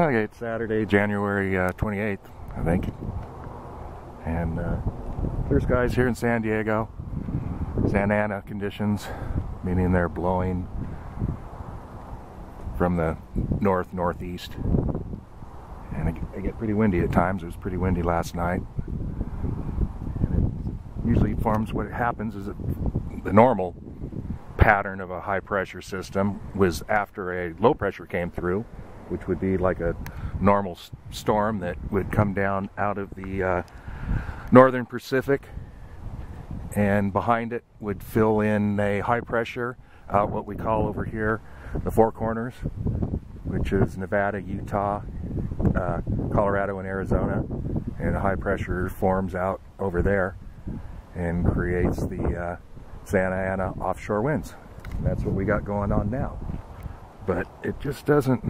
Okay, it's Saturday, January uh, 28th, I think. And uh, clear skies here in San Diego. Santa Ana conditions, meaning they're blowing from the north northeast. And it get pretty windy at times. It was pretty windy last night. And it usually forms what happens is that the normal pattern of a high pressure system was after a low pressure came through which would be like a normal storm that would come down out of the uh, northern Pacific and behind it would fill in a high pressure uh, what we call over here the Four Corners which is Nevada, Utah, uh, Colorado and Arizona and a high pressure forms out over there and creates the uh, Santa Ana offshore winds. And that's what we got going on now. But it just doesn't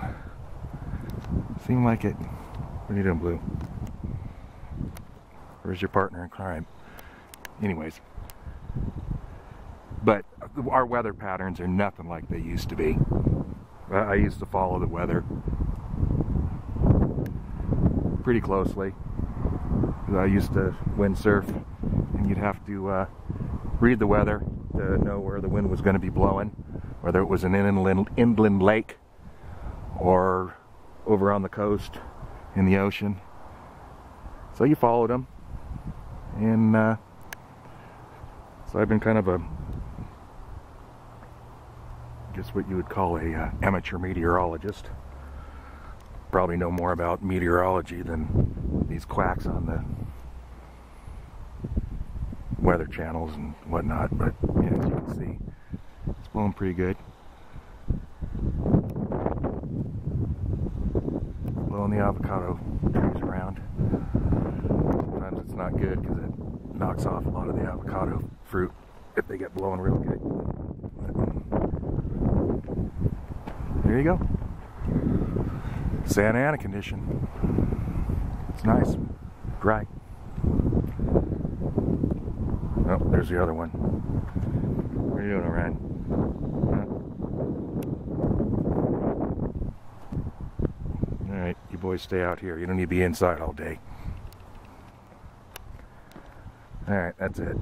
Seem like it. What are you doing, Blue? Where's your partner in crime? Anyways. But our weather patterns are nothing like they used to be. I used to follow the weather pretty closely. I used to windsurf and you'd have to uh, read the weather to know where the wind was going to be blowing, whether it was an inland, inland lake over on the coast in the ocean. So you followed them. And uh, so I've been kind of a, I guess what you would call a uh, amateur meteorologist. Probably know more about meteorology than these quacks on the weather channels and whatnot. But yeah, as you can see, it's blowing pretty good. Blowing the avocado trees around. Sometimes it's not good because it knocks off a lot of the avocado fruit if they get blowing real good. There you go. Santa Ana condition. It's nice. Dry. Oh, there's the other one. What are you doing, Orion? Boys stay out here. You don't need to be inside all day. Alright, that's it.